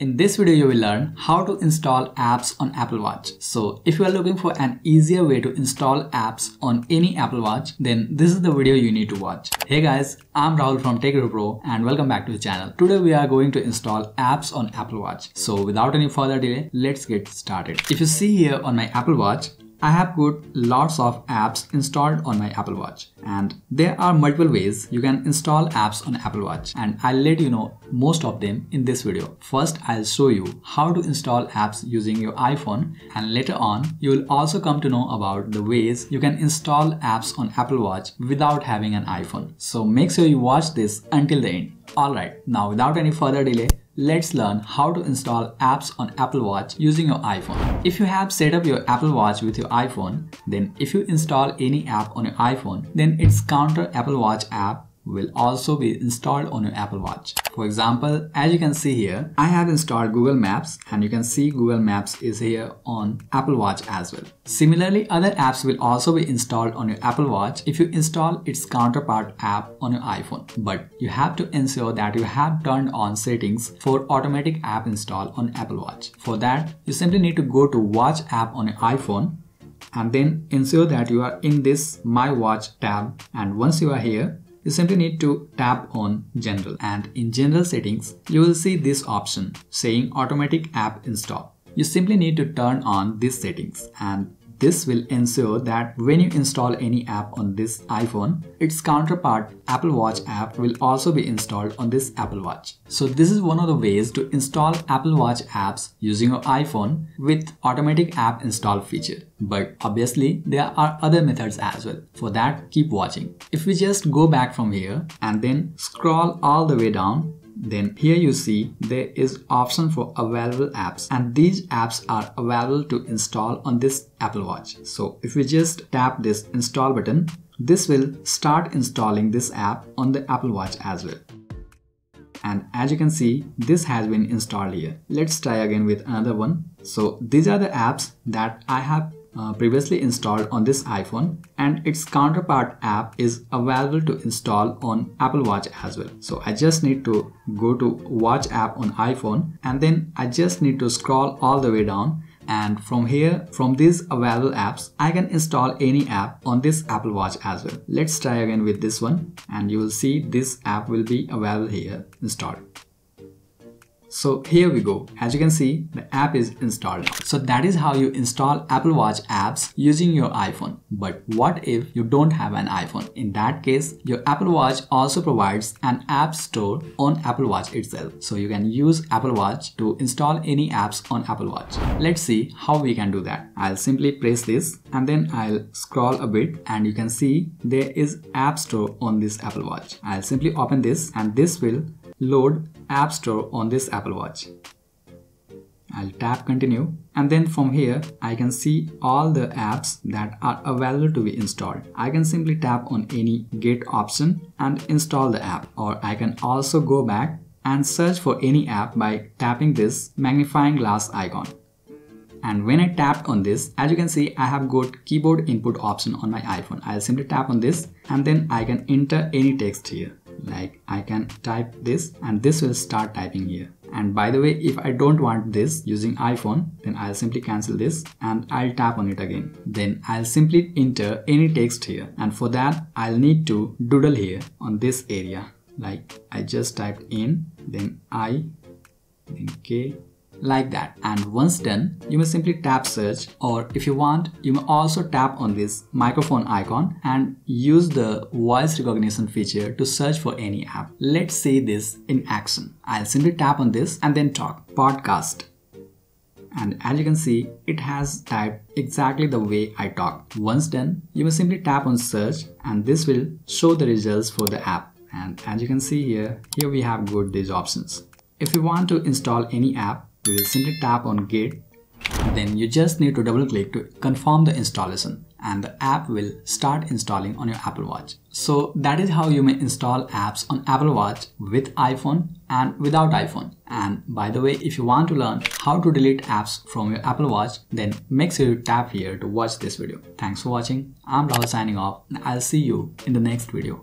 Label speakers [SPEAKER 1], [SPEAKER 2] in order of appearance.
[SPEAKER 1] In this video, you will learn how to install apps on Apple Watch. So if you are looking for an easier way to install apps on any Apple Watch, then this is the video you need to watch. Hey guys, I'm Rahul from Tech Pro and welcome back to the channel. Today we are going to install apps on Apple Watch. So without any further delay, let's get started. If you see here on my Apple Watch, I have got lots of apps installed on my Apple Watch and there are multiple ways you can install apps on Apple Watch and I'll let you know most of them in this video. First I'll show you how to install apps using your iPhone and later on you will also come to know about the ways you can install apps on Apple Watch without having an iPhone. So make sure you watch this until the end. Alright, now without any further delay, Let's learn how to install apps on Apple Watch using your iPhone. If you have set up your Apple Watch with your iPhone, then if you install any app on your iPhone, then its counter Apple Watch app will also be installed on your Apple Watch. For example, as you can see here, I have installed Google Maps and you can see Google Maps is here on Apple Watch as well. Similarly, other apps will also be installed on your Apple Watch if you install its counterpart app on your iPhone. But you have to ensure that you have turned on settings for automatic app install on Apple Watch. For that, you simply need to go to Watch app on your iPhone and then ensure that you are in this My Watch tab and once you are here, you simply need to tap on general and in general settings you will see this option saying automatic app install. You simply need to turn on these settings and this will ensure that when you install any app on this iPhone, its counterpart Apple Watch app will also be installed on this Apple Watch. So this is one of the ways to install Apple Watch apps using your iPhone with automatic app install feature. But obviously there are other methods as well. For that, keep watching. If we just go back from here and then scroll all the way down, then here you see there is option for available apps and these apps are available to install on this Apple Watch. So if we just tap this install button, this will start installing this app on the Apple Watch as well. And as you can see, this has been installed here. Let's try again with another one. So these are the apps that I have uh, previously installed on this iPhone and its counterpart app is available to install on Apple Watch as well. So I just need to go to Watch app on iPhone and then I just need to scroll all the way down and from here from these available apps I can install any app on this Apple Watch as well. Let's try again with this one and you will see this app will be available here installed. So here we go. As you can see, the app is installed. So that is how you install Apple Watch apps using your iPhone. But what if you don't have an iPhone? In that case, your Apple Watch also provides an app store on Apple Watch itself. So you can use Apple Watch to install any apps on Apple Watch. Let's see how we can do that. I'll simply press this and then I'll scroll a bit and you can see there is App Store on this Apple Watch. I'll simply open this and this will load App Store on this Apple Watch. I'll tap continue and then from here I can see all the apps that are available to be installed. I can simply tap on any get option and install the app or I can also go back and search for any app by tapping this magnifying glass icon. And when I tapped on this, as you can see, I have got keyboard input option on my iPhone. I'll simply tap on this and then I can enter any text here like I can type this and this will start typing here. And by the way if I don't want this using iPhone then I'll simply cancel this and I'll tap on it again. Then I'll simply enter any text here. And for that I'll need to doodle here on this area. Like I just typed in then I then K like that. And once done you may simply tap search or if you want you may also tap on this microphone icon and use the voice recognition feature to search for any app. Let's see this in action. I'll simply tap on this and then talk. Podcast. And as you can see it has typed exactly the way I talk. Once done, you may simply tap on search and this will show the results for the app. And as you can see here, here we have got these options. If you want to install any app, you will simply tap on git then you just need to double click to confirm the installation and the app will start installing on your Apple Watch. So that is how you may install apps on Apple Watch with iPhone and without iPhone. And by the way, if you want to learn how to delete apps from your Apple Watch, then make sure you tap here to watch this video. Thanks for watching. I'm Rahul signing off and I'll see you in the next video.